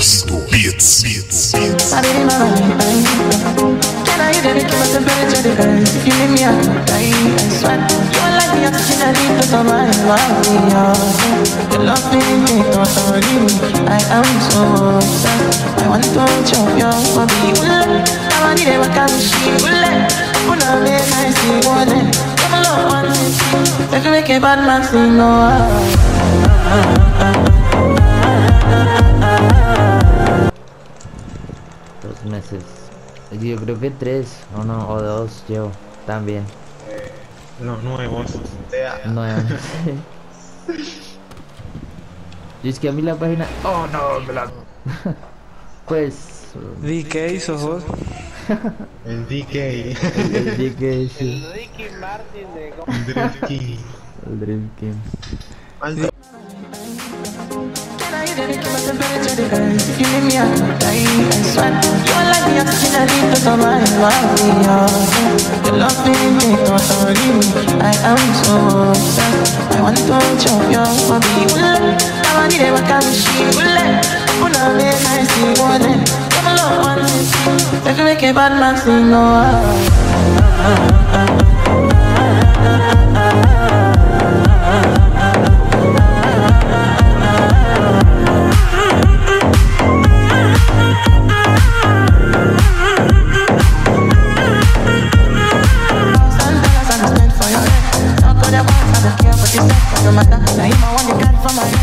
Lost Beats. I didn't know Can I dedicate my temperature because if you leave me I could die I the need to Your love me don't me I am so obsessed I want to chop your body Ule, I want to work on she Ule, wanna make I see one Come along one If you make a bad man sing oh meses. Yo creo que tres, o no, o dos, yo también. Los nuevos. Y es que a mí la página. Oh no, me la. pues. Di, ¿qué hizo vos? El DK. El DK, sí. Ricky Martin de El Drifty. El Dream King. Can Love don't I am so obsessed I want to chop your body wanna make see a bad man sing oh uh, uh, uh, sister, no matter. Now you my one you got for my